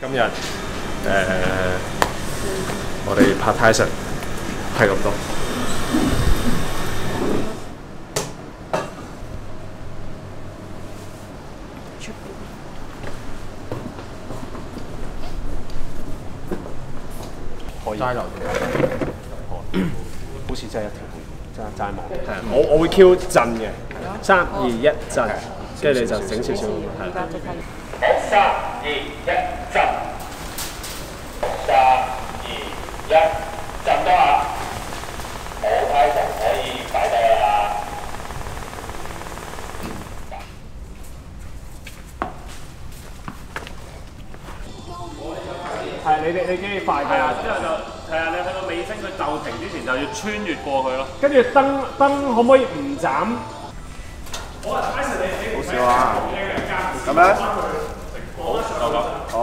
今日誒、呃我哋拍 Tyson 係咁多。可以。齋流好似真係一齋望。我我會 Q 震嘅，三二一震，跟住你就整少少。係。三二一，震！三二一，震多下。好，睇就可以擺低啦。係你你你機快嘅，啊，之後就係啊，你就停之前就要穿越過去咯。跟住燈燈可唔可以唔斬？好啊，Tyson 你好少啊，咁樣好夠夠好。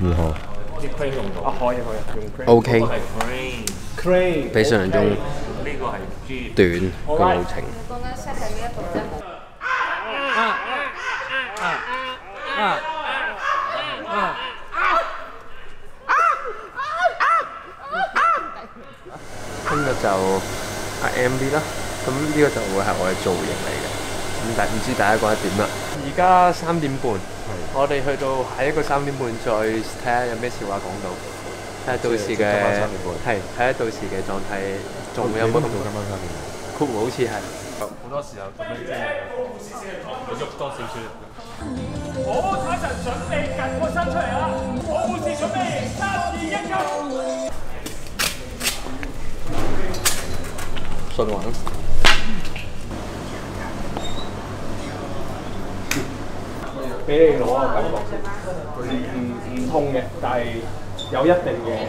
如何用到啊，可以可以。用 crane。？OK，係 crane。crane 比想象中呢個係。短個路程。講緊 set 喺呢一度啫。聽日就係 MV 啦，咁呢個就會係我嘅造型嚟嘅。咁但唔知大家覺得點啦？而家三點半，我哋去到下一個三點半再睇下有咩笑話講到，睇下到時嘅係睇下到時嘅狀態仲有冇同今晚三點？括弧好似係。好多時候咁樣即喐多少少。好，Tyson 準備近個身出嚟啦！我護士準備，三二一，go！順環。俾你攞個感覺先，佢唔唔痛嘅，但係有一定嘅力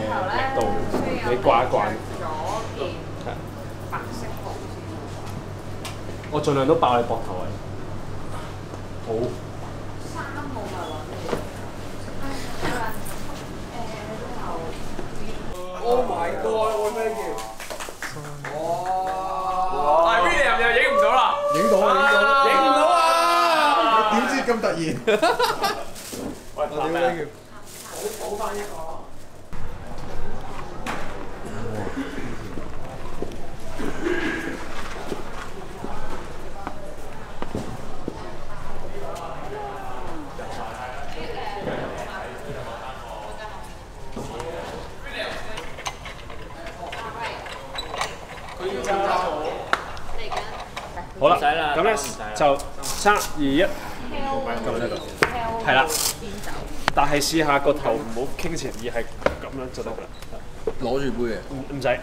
度，你掛一掛。係白色布我盡量都爆你膊頭啊！好。衫冇咪話誒頭 Oh my god！我咩叫？好啦，咁咧就三二一。咁喺度，係啦。但係試下個頭唔好傾前，而係咁樣就得㗎啦。攞住杯嘅。唔唔使，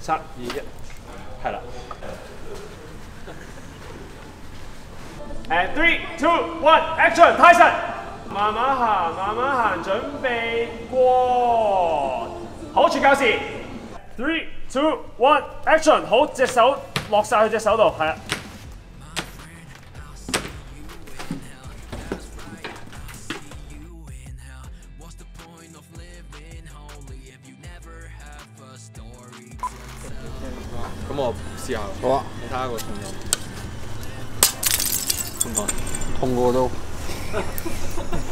三二一，係啦。And three, two, one, action! Tyson，慢慢行，慢慢行，準備過。好，傳教士。Three, two, one, action！好，隻手落晒去隻手度，係啦。咁我試下。好啊。你睇下個痛唔痛？痛唔痛？痛過都。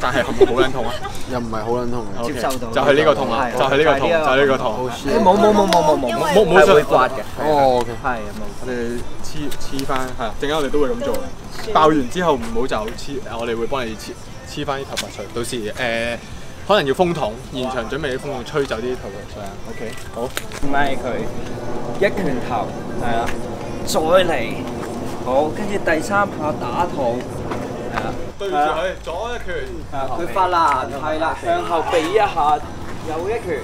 但係係咪好撚痛啊？又唔係好撚痛嘅。接受到就係呢個痛啊！就係呢個痛，就係呢個痛。冇冇冇冇冇冇冇冇冇會刮嘅。哦，OK。係冇。我哋黐黐翻，係啊！陣間我哋都會咁做。爆完之後唔好走，黐我哋會幫你黐黐翻啲頭髮碎。到時誒可能要風筒，現場準備啲風筒吹走啲頭髮碎啊。OK，好。咪佢一拳頭，係啦，再嚟，好，跟住第三下打肚，係啦，對住佢，左一拳。佢發難，係啦，向後避一下，右一拳，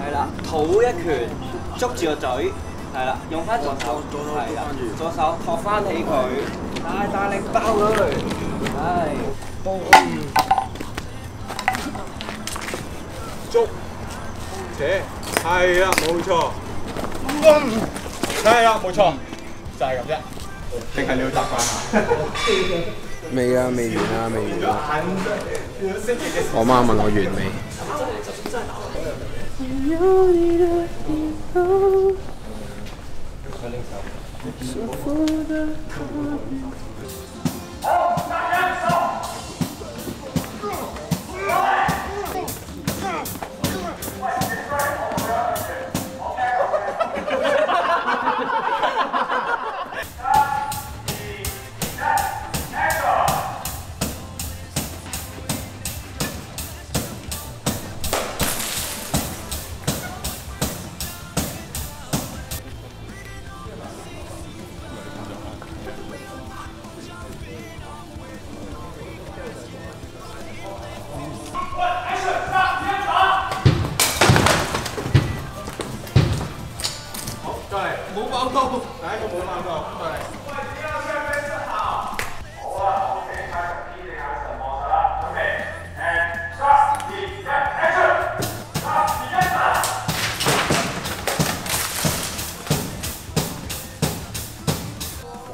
係啦，肚一拳，捉住個嘴，係啦，用翻左手，係啦，左手托翻起佢，大大力爆佢，係，捉扯，係啦，冇錯。係啦，冇錯，就係咁啫。定係你要習慣下？未啊，未完啊，未完啊！我媽問我完未？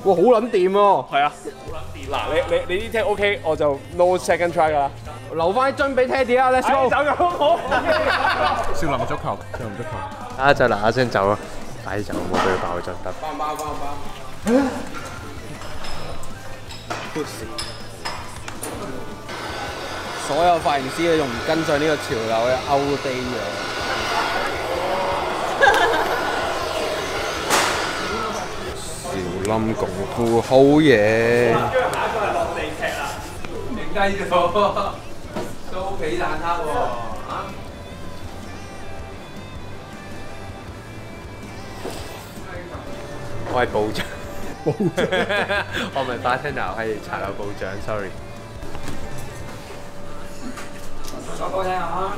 哇，好撚掂喎！係啊，嗱，你你你呢 take OK，我就 no second try 㗎啦。留翻樽俾 Teddy 啊，Let's 走 go！咗好唔好？少林足球，少林足球。啊，就嗱嗱聲走咯，快啲走，唔好俾佢爆樽得。包包包包。所有髮型師都仲唔跟上呢個潮流嘅 out day 咗。少林功夫好嘢。酥皮蛋撻喎。我係部長。部長。我唔係 bartender，係茶樓部長，sorry。再講聽下啊！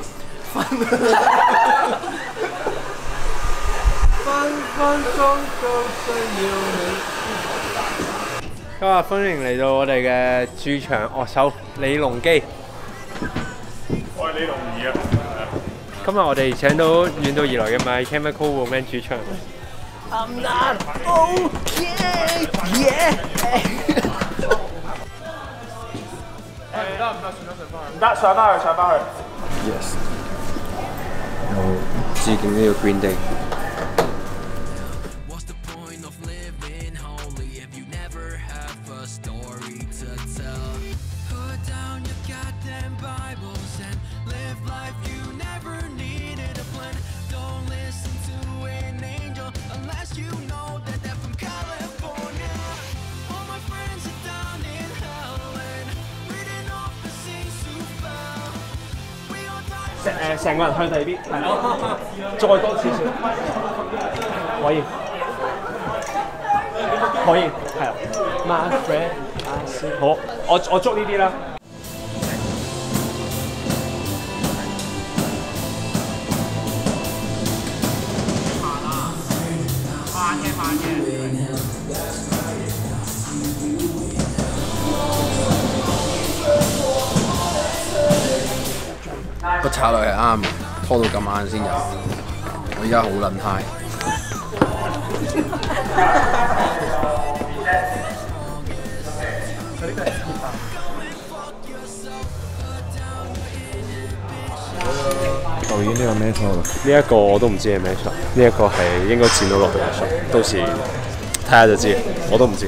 今日歡迎嚟到我哋嘅駐場樂手李隆基。我係李龍兒啊。今日我哋請到遠道而來嘅 My Chemical Romance 主唱。唔得，上翻去，上翻去。Yes。有致敬呢個 Green Day。down your goddamn Bibles and live life you never needed a plan. Don't listen to an angel unless you know that they're from California. All my friends are down in hell and reading off the saints who fell. We all die. 成诶成个人向第二边，系啦，再多少少，可以，可以，系啦。My friend，好，我我捉呢啲啦。 策略係啱，拖到咁晏先有。我而家好撚 high。導演呢個咩錯？呢一個我都唔知係咩錯，呢一個係應該剪到落去嘅錯，到時睇下就知，我都唔知。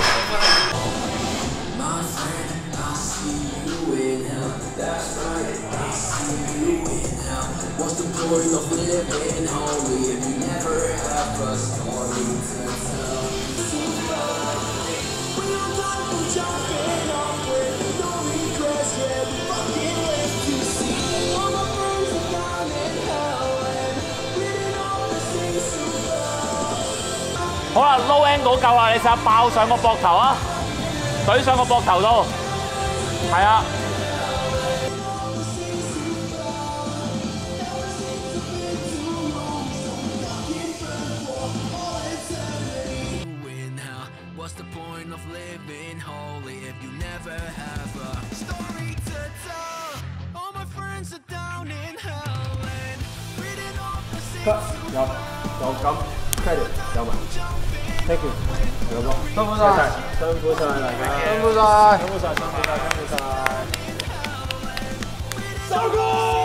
low end 嗰嚿啊，你試下爆上個膊頭啊，懟上個膊頭度，係啊。有，就咁，开始，有吗？Thank you？辛苦晒晒，辛苦晒大家，辛苦晒。辛苦晒，辛苦晒，辛苦晒。收工。